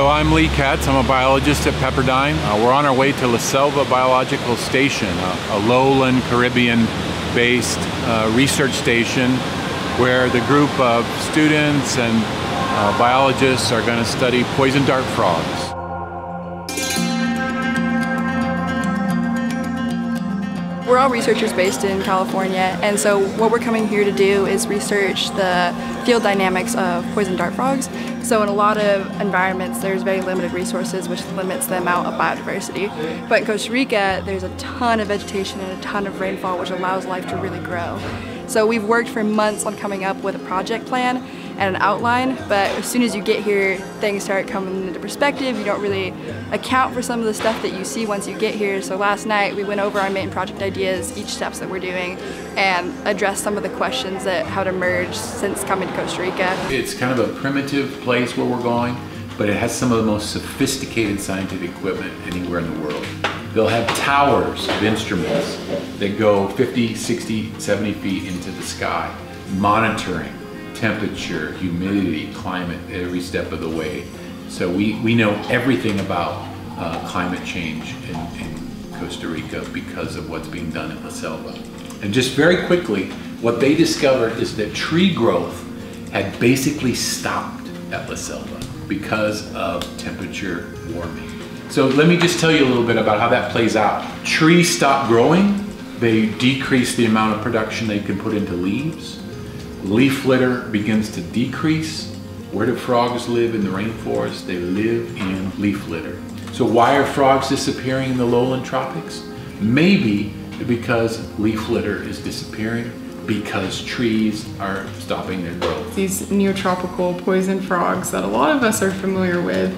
So I'm Lee Kats. I'm a biologist at Pepperdine. Uh, we're on our way to La Selva Biological Station, a, a lowland Caribbean-based uh, research station where the group of students and uh, biologists are going to study poison dart frogs. We're all researchers based in California, and so what we're coming here to do is research the field dynamics of poison dart frogs. So in a lot of environments, there's very limited resources, which limits the amount of biodiversity. But in Costa Rica, there's a ton of vegetation and a ton of rainfall, which allows life to really grow. So we've worked for months on coming up with a project plan, and an outline, but as soon as you get here, things start coming into perspective. You don't really account for some of the stuff that you see once you get here. So last night we went over our main project ideas, each steps that we're doing, and addressed some of the questions that have emerged since coming to Costa Rica. It's kind of a primitive place where we're going, but it has some of the most sophisticated scientific equipment anywhere in the world. They'll have towers of instruments that go 50, 60, 70 feet into the sky, monitoring temperature, humidity, climate every step of the way. So we, we know everything about uh, climate change in, in Costa Rica because of what's being done at La Selva. And just very quickly, what they discovered is that tree growth had basically stopped at La Selva because of temperature warming. So let me just tell you a little bit about how that plays out. Trees stop growing, they decrease the amount of production they can put into leaves leaf litter begins to decrease. Where do frogs live in the rainforest? They live in leaf litter. So why are frogs disappearing in the lowland tropics? Maybe because leaf litter is disappearing because trees are stopping their growth. These neotropical poison frogs that a lot of us are familiar with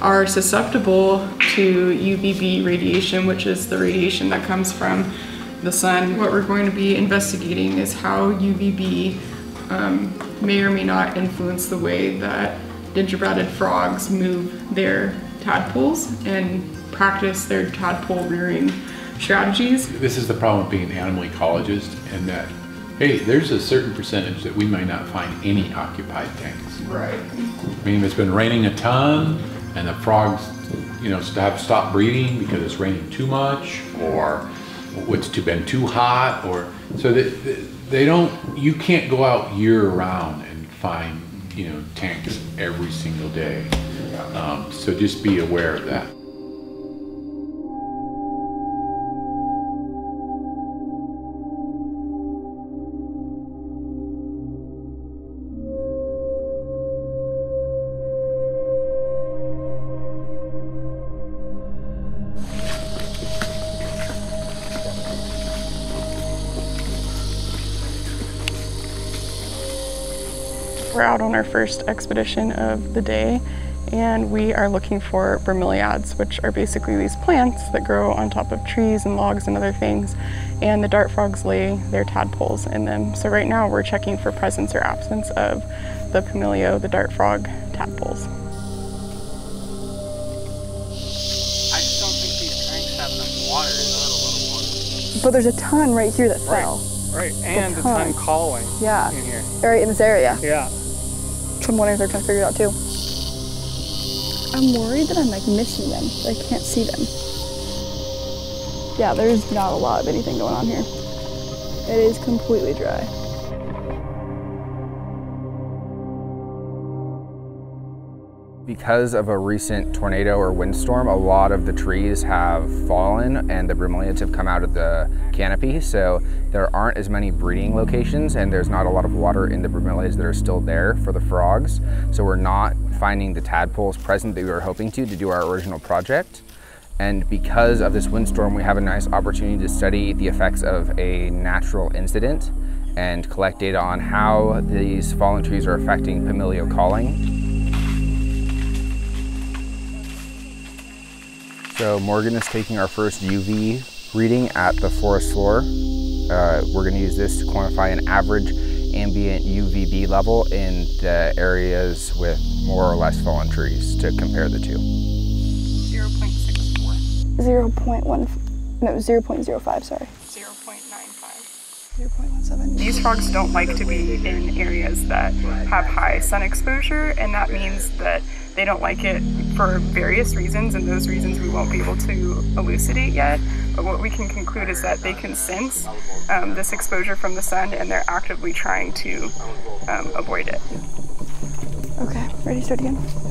are susceptible to UVB radiation, which is the radiation that comes from the sun. What we're going to be investigating is how UVB um, may or may not influence the way that dendrobatid frogs move their tadpoles and practice their tadpole rearing strategies. This is the problem with being an animal ecologist and that, hey, there's a certain percentage that we might not find any occupied tanks. Right. I mean, it's been raining a ton and the frogs, you know, have stopped breeding because it's raining too much or it's been too hot or so that they don't, you can't go out year round and find, you know, tanks every single day. Um, so just be aware of that. We're out on our first expedition of the day and we are looking for bromeliads, which are basically these plants that grow on top of trees and logs and other things. And the dart frogs lay their tadpoles in them. So right now we're checking for presence or absence of the Pumilio, the dart frog tadpoles. I just don't think these tanks have enough water, let water. But there's a ton right here that right. fell. Right, and a ton, a ton calling yeah. in here. Right in this area. Yeah. I'm wondering if they're trying to figure it out too. I'm worried that I'm like missing them. I can't see them. Yeah, there's not a lot of anything going on here. It is completely dry. Because of a recent tornado or windstorm, a lot of the trees have fallen and the bromeliads have come out of the canopy. So there aren't as many breeding locations and there's not a lot of water in the bromeliads that are still there for the frogs. So we're not finding the tadpoles present that we were hoping to to do our original project. And because of this windstorm, we have a nice opportunity to study the effects of a natural incident and collect data on how these fallen trees are affecting Pumilio calling. So Morgan is taking our first UV reading at the forest floor. Uh, we're going to use this to quantify an average ambient UVB level in the areas with more or less fallen trees to compare the two. 0.64. 0.1, no, 0.05, sorry. 0.95. 0.17. These frogs don't like to be in areas that have high sun exposure, and that means that They don't like it for various reasons, and those reasons we won't be able to elucidate yet. But what we can conclude is that they can sense um, this exposure from the sun and they're actively trying to um, avoid it. Okay, ready, to start again.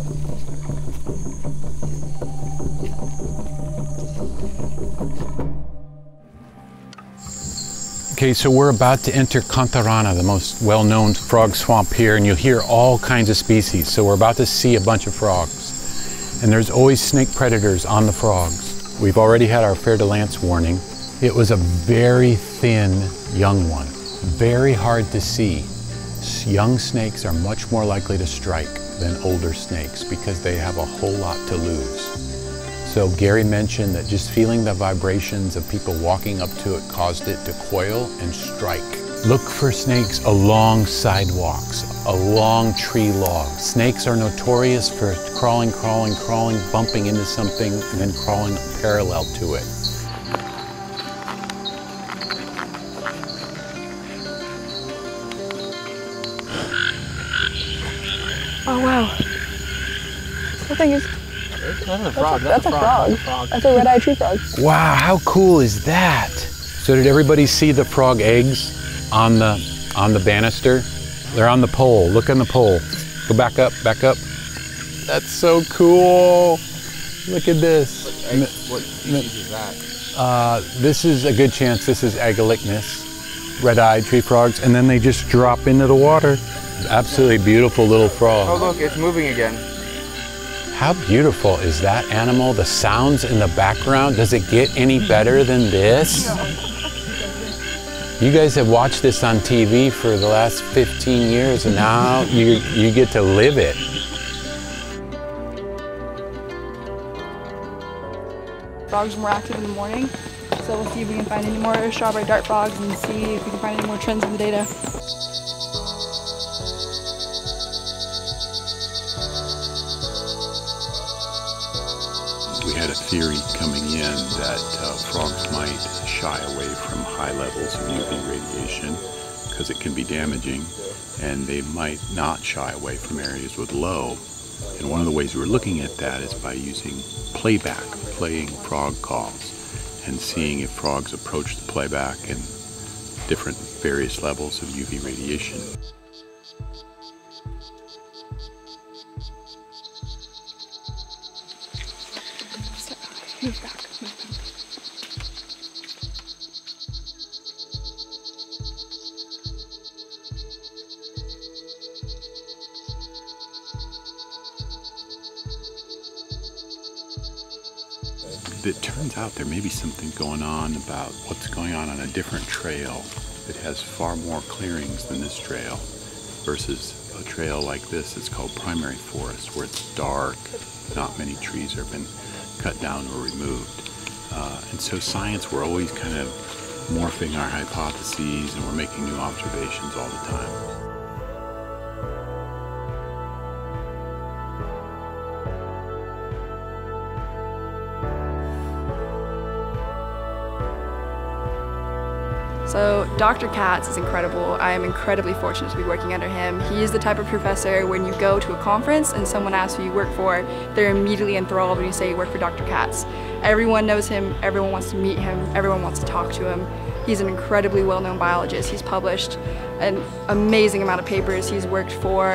Okay, so we're about to enter Cantarana, the most well-known frog swamp here, and you'll hear all kinds of species. So we're about to see a bunch of frogs. And there's always snake predators on the frogs. We've already had our fer de lance warning. It was a very thin young one, very hard to see. Young snakes are much more likely to strike than older snakes because they have a whole lot to lose. So Gary mentioned that just feeling the vibrations of people walking up to it caused it to coil and strike. Look for snakes along sidewalks, along tree logs. Snakes are notorious for crawling, crawling, crawling, bumping into something, and then crawling parallel to it. Oh wow. That thing is, That's a frog. that's a frog. That's a red-eyed tree frog. Wow, how cool is that? So did everybody see the frog eggs on the on the banister? They're on the pole. Look on the pole. Go back up, back up. That's so cool. Look at this. What species is that? Uh, this is a good chance this is Agalychnis, red-eyed tree frogs, and then they just drop into the water. Absolutely beautiful little frog. Oh look, it's moving again. How beautiful is that animal? The sounds in the background, does it get any better than this? You guys have watched this on TV for the last 15 years and now you, you get to live it. Frogs are more active in the morning, so we'll see if we can find any more strawberry dart frogs and see if we can find any more trends in the data. Had a theory coming in that uh, frogs might shy away from high levels of UV radiation because it can be damaging, and they might not shy away from areas with low. And one of the ways we're looking at that is by using playback, playing frog calls, and seeing if frogs approach the playback in different various levels of UV radiation. It turns out there may be something going on about what's going on on a different trail that has far more clearings than this trail versus a trail like this that's called primary forest where it's dark, not many trees have been cut down or removed. Uh, and so science, we're always kind of morphing our hypotheses and we're making new observations all the time. So Dr. Kats is incredible. I am incredibly fortunate to be working under him. He is the type of professor when you go to a conference and someone asks who you work for, they're immediately enthralled when you say you work for Dr. Kats. Everyone knows him, everyone wants to meet him, everyone wants to talk to him. He's an incredibly well-known biologist. He's published an amazing amount of papers. He's worked for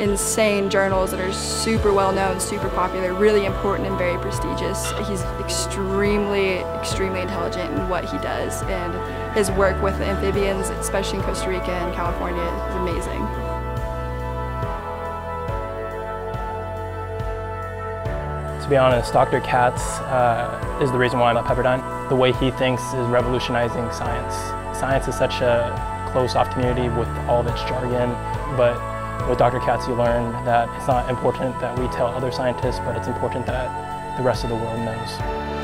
insane journals that are super well-known, super popular, really important and very prestigious. He's extremely, extremely intelligent in what he does and his work with the amphibians, especially in Costa Rica and California, is amazing. To be honest, Dr. Kats uh, is the reason why I'm at Pepperdine. The way he thinks is revolutionizing science. Science is such a closed-off community with all of its jargon, but with Dr. Kats you learn that it's not important that we tell other scientists, but it's important that the rest of the world knows.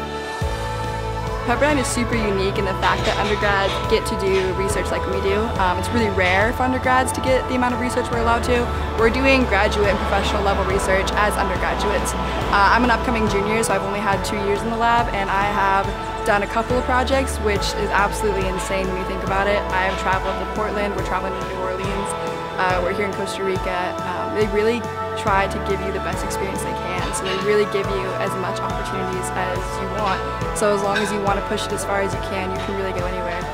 Pepperdine is super unique in the fact that undergrads get to do research like we do. Um, it's really rare for undergrads to get the amount of research we're allowed to. We're doing graduate and professional level research as undergraduates. Uh, I'm an upcoming junior, so I've only had two years in the lab, and I have done a couple of projects, which is absolutely insane when you think about it. I have traveled to Portland, we're traveling to New Orleans, uh, we're here in Costa Rica. Um, they really try to give you the best experience they can. So they really give you as much opportunities as you want. So as long as you want to push it as far as you can, you can really go anywhere.